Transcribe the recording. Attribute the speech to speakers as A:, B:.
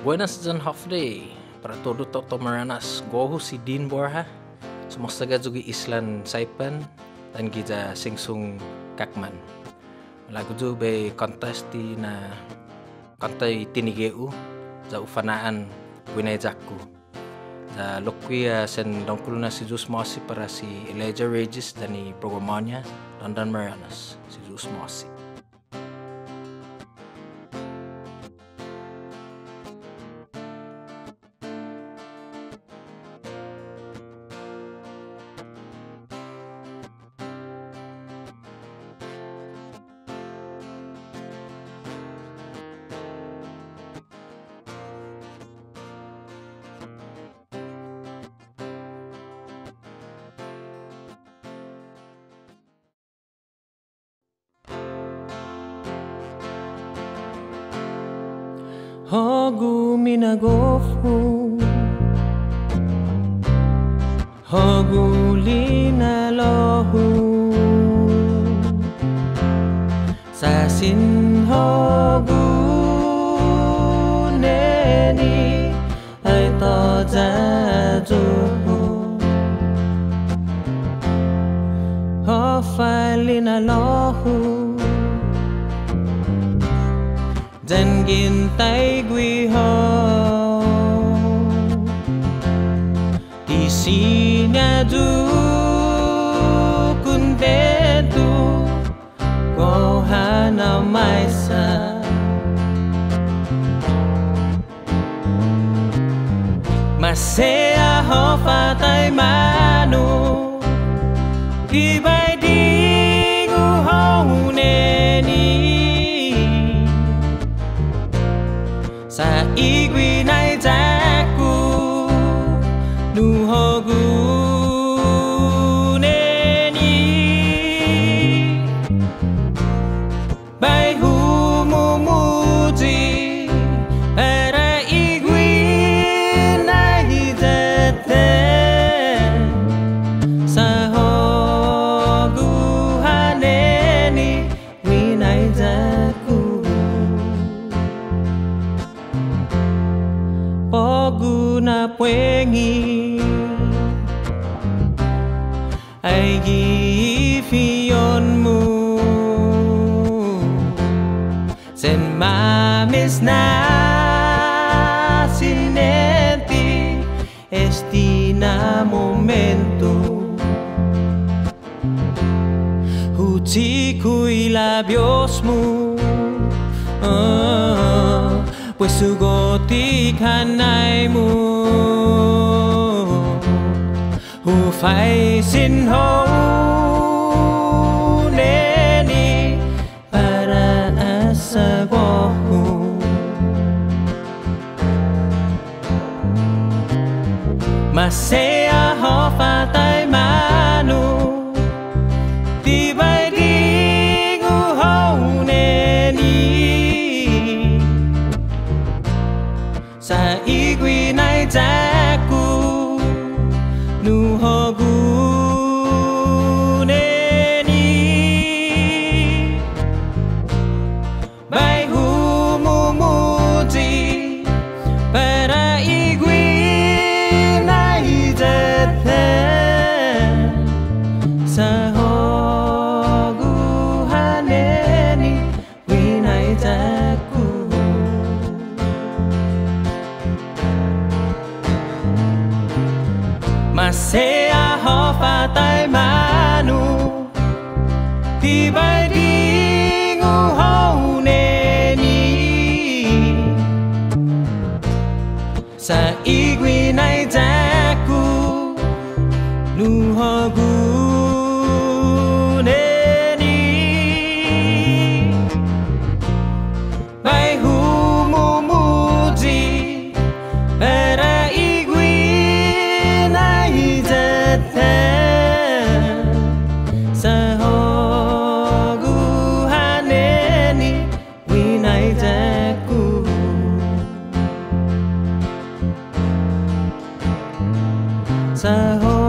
A: Buenas dan hafde para todo toto maranas gohu si din borha sumustaga jugi islan saipan dan giza singsung kakman. Lagu ju be kontes di na kontai tinigeu za ufanaan winay jakku. Za lokuya sen dongkuluna si jus mosi para si Elijah Regis dan ni programanya London Maranas si jus mosi
B: הוגו מן הגוף הוגו לין אלוהו ססין הוגו נני הייתה זעזו הופה לין אלוהו dần gìn tay quy ho đi si du kun te tu có hà na mai sa. Mà ho pha tay mà nu bay đi 사이귀 날 잡고 누허구 quiegi Aigi fionmu Sen mamis na sin en ti Estina momento. Utsi kui labiosmu mu ah, Pues sugoti kanai mu Hu phải xin hô neni para asa gohu Masea ho fa quy nay giác cu nu hoa bu I hold.